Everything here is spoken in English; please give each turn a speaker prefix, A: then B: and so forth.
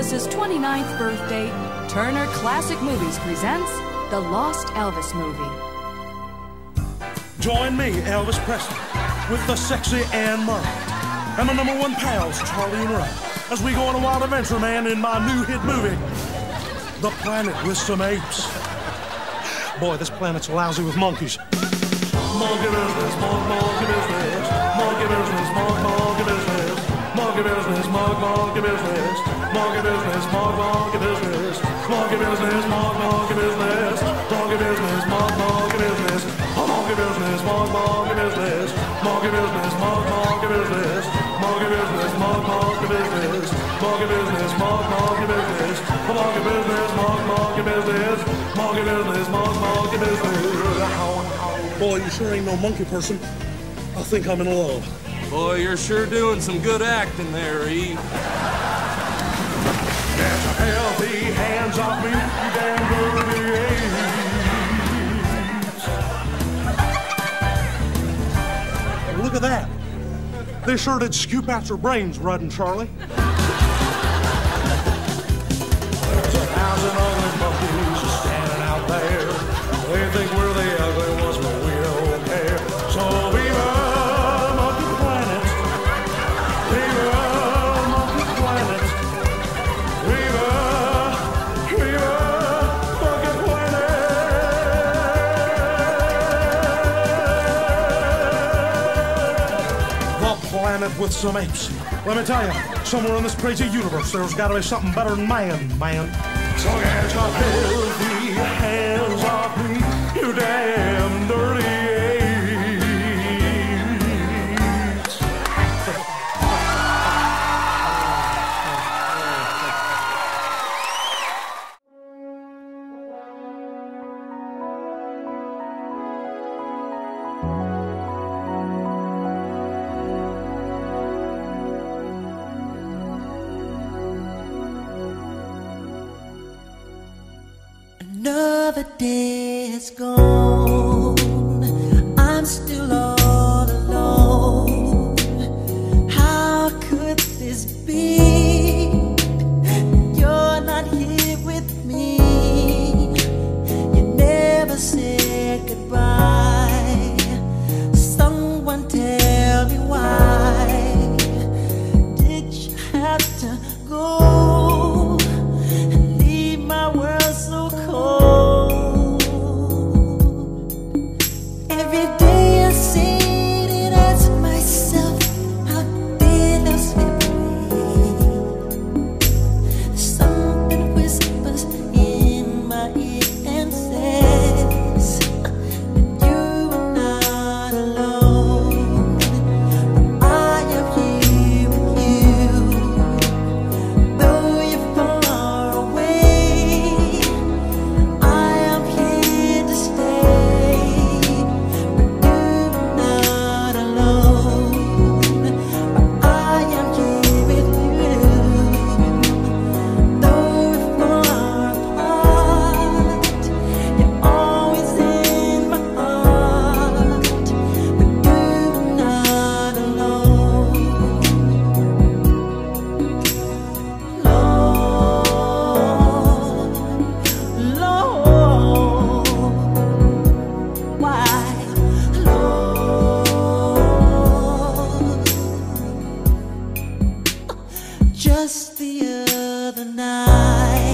A: Elvis's 29th birthday, Turner Classic Movies presents The Lost Elvis Movie.
B: Join me, Elvis Presley, with the sexy Anne Murray and the number one pals, Charlie and Ray, as we go on a wild adventure, man, in my new hit movie, The Planet with Some Apes. Boy, this planet's lousy with monkeys. Monkey business, monkey business, monkey business, monkey business, monkey business, mon- monkey Boy, you sure ain't no monkey person. I think I'm in love.
C: Boy, you're sure doing some good acting there, E.
B: Healthy hands off me, you damn dirty apes. Look at that. They sure did scoop out your brains, Red and Charlie. With some apes. Let me tell you, somewhere in this crazy universe, there's got to be something better than man, man. So get your filthy hands
D: day has gone. Just the other night.